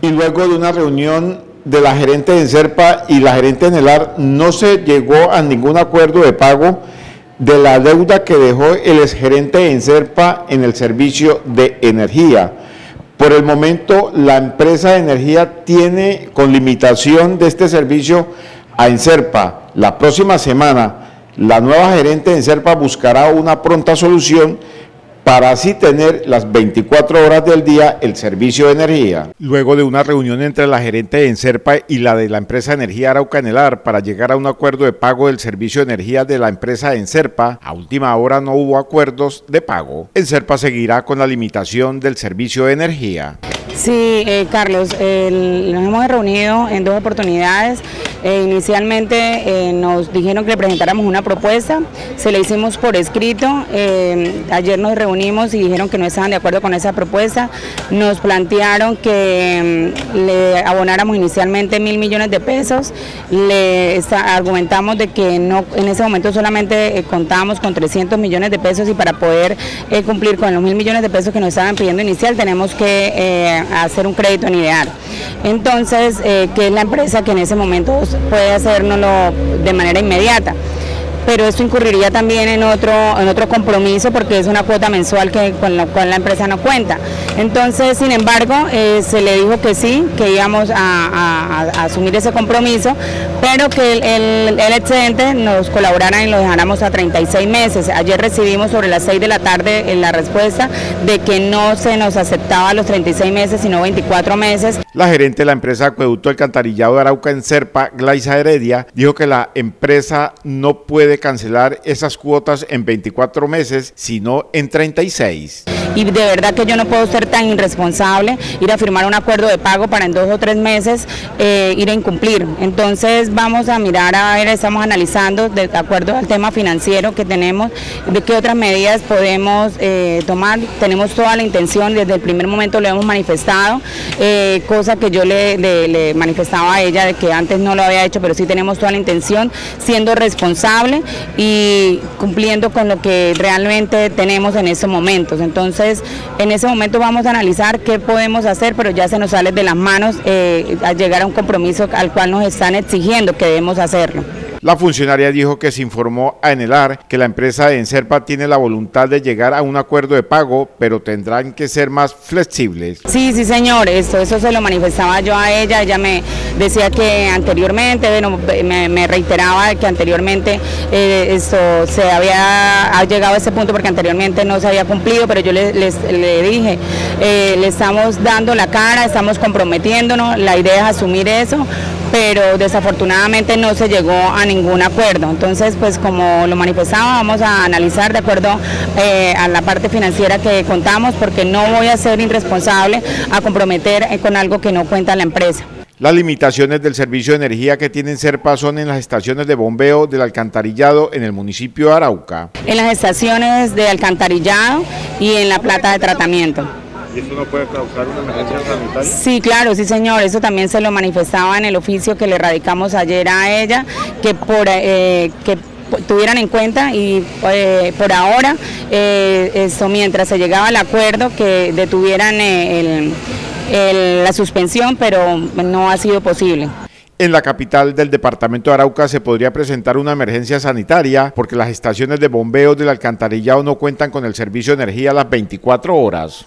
Y luego de una reunión de la gerente de Enserpa y la gerente de Nelar, no se llegó a ningún acuerdo de pago de la deuda que dejó el exgerente de Enserpa en el servicio de energía. Por el momento, la empresa de energía tiene con limitación de este servicio a Enserpa. La próxima semana, la nueva gerente de Enserpa buscará una pronta solución para así tener las 24 horas del día el servicio de energía. Luego de una reunión entre la gerente de Enserpa y la de la empresa de energía Arauca Nelar para llegar a un acuerdo de pago del servicio de energía de la empresa de Enserpa, a última hora no hubo acuerdos de pago. Enserpa seguirá con la limitación del servicio de energía. Sí, eh, Carlos, nos hemos reunido en dos oportunidades. Eh, inicialmente eh, nos dijeron que le presentáramos una propuesta, se le hicimos por escrito, ayer nos reunimos y dijeron que no estaban de acuerdo con esa propuesta, nos plantearon que mm, le abonáramos inicialmente mil millones de pesos, le argumentamos de que no en ese momento solamente contábamos con 300 millones de pesos y para poder cumplir con los mil millones de pesos que nos estaban pidiendo inicial tenemos que hacer un crédito en ideal. Entonces, eh, que es la empresa que en ese momento puede hacérnoslo de manera inmediata pero esto incurriría también en otro, en otro compromiso porque es una cuota mensual que, con la cual la empresa no cuenta. Entonces, sin embargo, eh, se le dijo que sí, que íbamos a, asumir ese compromiso, pero que el, excedente nos colaborara y lo dejáramos a 36 meses. Ayer recibimos sobre las 6 de la tarde la respuesta de que no se nos aceptaba los 36 meses, sino 24 meses. La gerente de la empresa Acueducto Alcantarillado de Arauca en Serpa, Glaisa Heredia, dijo que la empresa no puede cancelar esas cuotas en 24 meses, sino en 36 y de verdad que yo no puedo ser tan irresponsable, ir a firmar un acuerdo de pago para en dos o tres meses eh, ir a incumplir. Entonces vamos a mirar, a ver, estamos analizando de acuerdo al tema financiero que tenemos, de qué otras medidas podemos eh, tomar. Tenemos toda la intención, desde el primer momento lo hemos manifestado, eh, cosa que yo le, le, manifestaba a ella de que antes no lo había hecho, pero sí tenemos toda la intención, siendo responsable y cumpliendo con lo que realmente tenemos en estos momentos. Entonces, en ese momento vamos a analizar qué podemos hacer, pero ya se nos sale de las manos eh, a llegar a un compromiso al cual nos están exigiendo que debemos hacerlo. La funcionaria dijo que se informó a Enelar que la empresa de Enserpa tiene la voluntad de llegar a un acuerdo de pago, pero tendrán que ser más flexibles. Sí, sí, señor, eso, eso se lo manifestaba yo a ella, ella me decía que anteriormente, bueno, me, reiteraba que anteriormente eh, esto se había llegado a ese punto porque anteriormente no se había cumplido, pero yo le, le dije, eh, le estamos dando la cara, estamos comprometiéndonos, la idea es asumir eso, pero desafortunadamente no se llegó a ningún acuerdo. Entonces, pues como lo manifestaba, vamos a analizar de acuerdo eh, a la parte financiera que contamos, porque no voy a ser irresponsable a comprometer con algo que no cuenta la empresa. Las limitaciones del servicio de energía que tienen Serpa son en las estaciones de bombeo del alcantarillado en el municipio de Arauca. En las estaciones de alcantarillado y en la plata de tratamiento. ¿Y eso no puede causar una emergencia sanitaria? Sí, claro, sí señor, eso también se lo manifestaba en el oficio que le radicamos ayer a ella, que por eh, que tuvieran en cuenta y eh, por ahora, eh, eso mientras se llegaba al acuerdo, que detuvieran la suspensión, pero no ha sido posible. En la capital del departamento de Arauca se podría presentar una emergencia sanitaria porque las estaciones de bombeo del alcantarillado no cuentan con el servicio de energía a las 24 horas.